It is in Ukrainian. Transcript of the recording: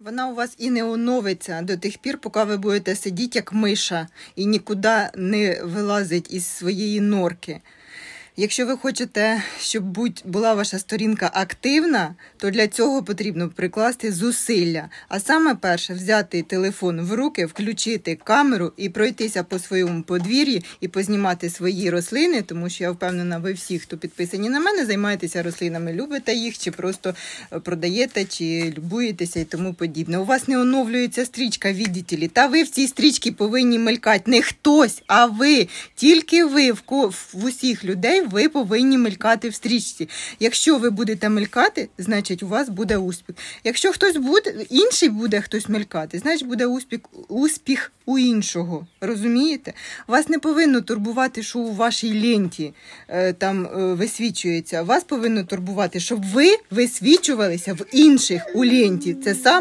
Вона у вас і не оновиться до тих пір, поки ви будете сидіти як миша і нікуди не вилазить із своєї норки. Якщо ви хочете, щоб будь, була ваша сторінка активна, то для цього потрібно прикласти зусилля. А саме перше взяти телефон в руки, включити камеру і пройтися по своєму подвір'ї і познімати свої рослини, тому що я впевнена, ви всі, хто підписані на мене, займаєтеся рослинами, любите їх, чи просто е, продаєте, чи любуєтеся і тому подібне. У вас не оновлюється стрічка, відділі. Та ви в цій стрічці повинні мелькати не хтось, а ви. Тільки ви в, усіх людей ви повинні мелькати в стрічці. Якщо ви будете мелькати, значить у вас буде успіх. Якщо хтось буде, інший буде хтось мелькати, значить буде успіх, успіх у іншого. Розумієте? Вас не повинно турбувати, що у вашій ленті е, там е, висвічується. Вас повинно турбувати, щоб ви висвічувалися в інших у ленті. Це саме